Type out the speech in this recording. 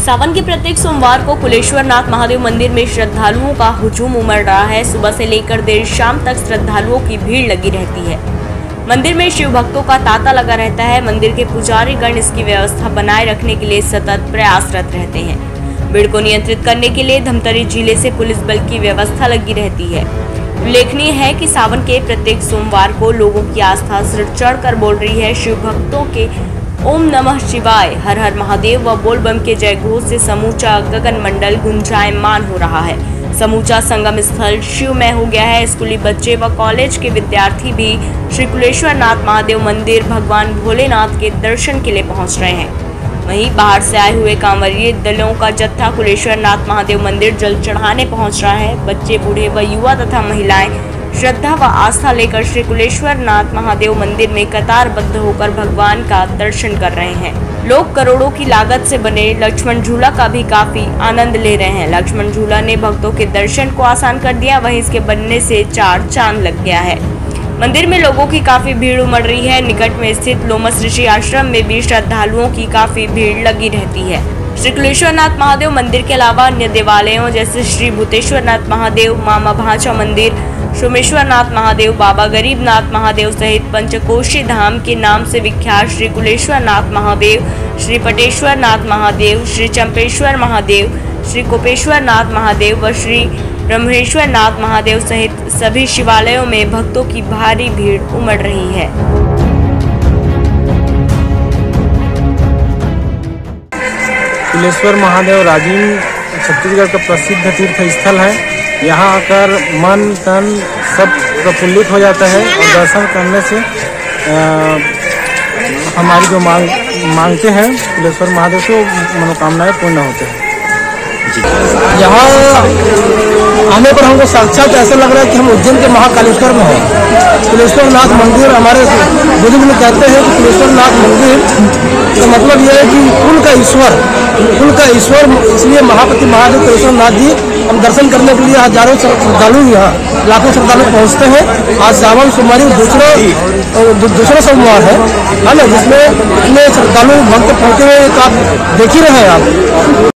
सावन के प्रत्येक सोमवार को कुलेश्वर नाथ महादेव मंदिर में श्रद्धालुओं का हुजूम उमड़ रहा है। सुबह से लेकर देर शाम तक श्रद्धालुओं की भीड़ लगी रहती है। मंदिर में शिव भक्तों का तांता लगा रहता है। मंदिर के पुजारी गण इसकी व्यवस्था बनाए रखने के लिए सतत प्रयासरत रहते हैं। भीड़ को नियंत्रित करने के लिए धमतरी ज़िले से पुलिस बल की व्यवस्था लगी रहती है। उल्लेखनीय है कि सावन के प्रत्येक सोमवार को लोगों की आस्था सिर चढ़कर बोल रही है। शिव भक्तों के ओम नमः शिवाय। हर हर महादेव व बोलबम के जय घोष से समूचा गगन मंडल गुंजायमान हो रहा है। समूचा संगम स्थल शिवमय हो गया है। स्कूली बच्चे व कॉलेज के विद्यार्थी भी श्री कुलेश्वर नाथ महादेव मंदिर, भगवान भोलेनाथ के दर्शन के लिए पहुँच रहे हैं। वहीं बाहर से आए हुए कांवरिय दलों का जत्था कुलेश्वर नाथ महादेव मंदिर जल चढ़ाने पहुँच रहा है। बच्चे, बूढ़े व युवा तथा महिलाएँ श्रद्धा व आस्था लेकर श्री कुलेश्वर नाथ महादेव मंदिर में कतारबद्ध होकर भगवान का दर्शन कर रहे हैं। लोग करोड़ों की लागत से बने लक्ष्मण झूला का भी काफ़ी आनंद ले रहे हैं। लक्ष्मण झूला ने भक्तों के दर्शन को आसान कर दिया, वहीं इसके बनने से चार चाँद लग गया है। मंदिर में लोगों की काफ़ी भीड़ उमड़ रही है। निकट में स्थित लोमस ऋषि आश्रम में भी श्रद्धालुओं की काफ़ी भीड़ लगी रहती है। श्री कुलेश्वर नाथ महादेव मंदिर के अलावा अन्य देवालयों जैसे श्री भूतेश्वर नाथ महादेव, मामा भाचा मंदिर सोमेश्वर नाथ महादेव, बाबा गरीबनाथ महादेव सहित पंचकोशी धाम के नाम से विख्यात श्री कुलेश्वर नाथ महादेव, श्री पटेश्वर नाथ महादेव, श्री चंपेश्वर महादेव, श्री कोपेश्वर नाथ महादेव व श्री ब्रह्मेश्वर नाथ महादेव सहित सभी शिवालयों में भक्तों की भारी भीड़ उमड़ रही है। कुलेश्वर महादेव राजीव छत्तीसगढ़ का प्रसिद्ध तीर्थ स्थल है। यहाँ आकर मन तन सब प्रफुल्लित हो जाता है और दर्शन करने से आ, हमारी जो मांग मांगते हैं कुलेश्वर महादेव से मनोकामनाएँ पूर्ण होते हैं। यहाँ आने पर हमको साक्षात ऐसा लग रहा है कि हम उज्जैन के महाकालेश्वर में हैं। कुलेश्वर नाथ मंदिर हमारे बुज़ुर्ग में कहते हैं कि कुलेश्वर नाथ मंदिर तो मतलब ये है कि कुल का ईश्वर, कुल का ईश्वर, इसलिए महापति महादेव कृष्ण नाथ जी, हम दर्शन करने के लिए हज़ारों श्रद्धालु यहाँ, लाखों श्रद्धालु पहुँचते हैं। आज सावन सोमवारी दूसरा दूसरा सोमवार है है ना? जिसमें इतने श्रद्धालु भक्त पहुँचे हुए आप देख ही रहे हैं आप।